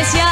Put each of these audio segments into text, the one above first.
iglesia.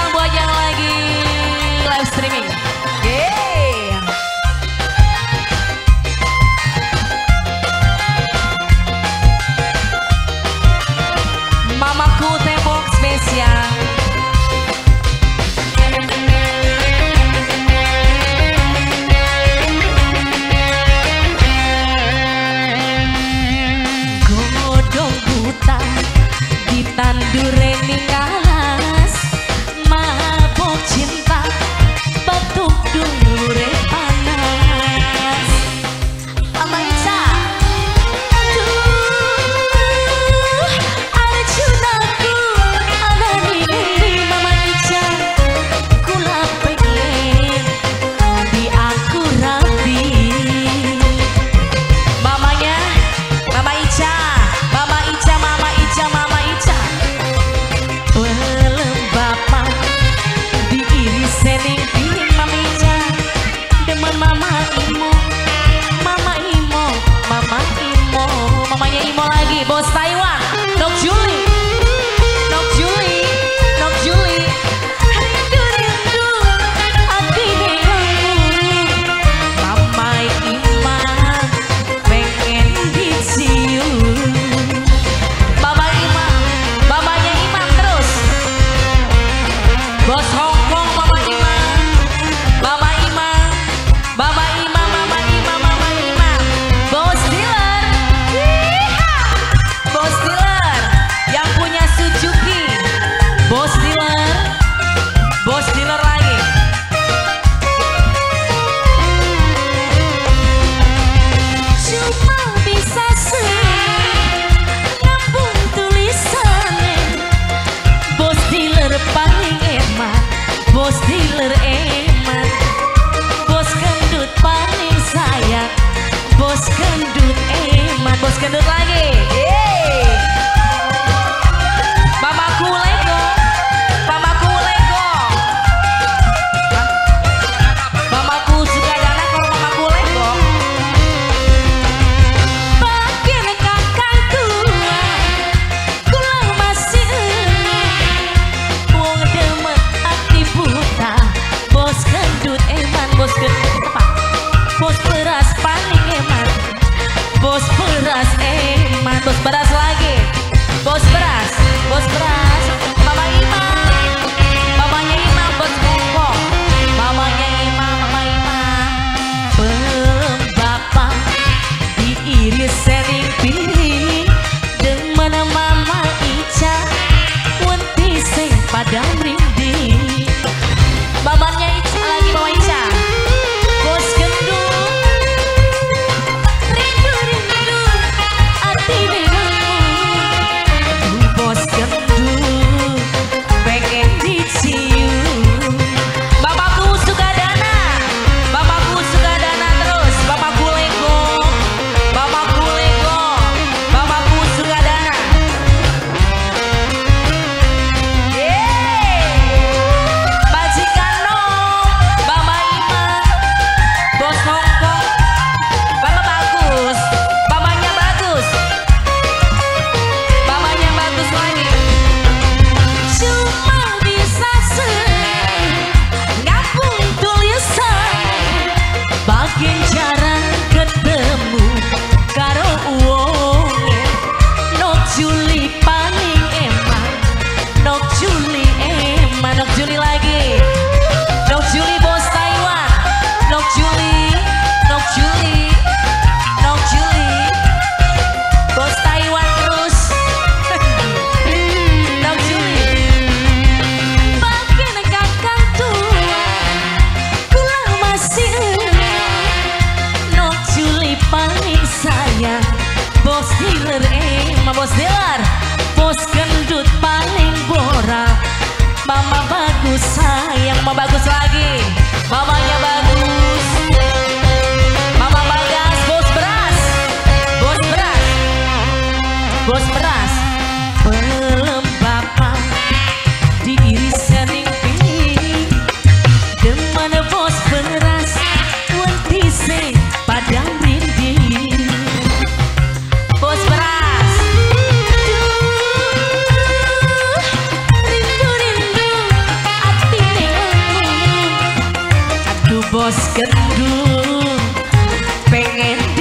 Posso pra ing mabos dealer Bos gendut paling borak Mama bagus sayang Mama bagus lagi. Mamanya bagus. Gendut. Pengen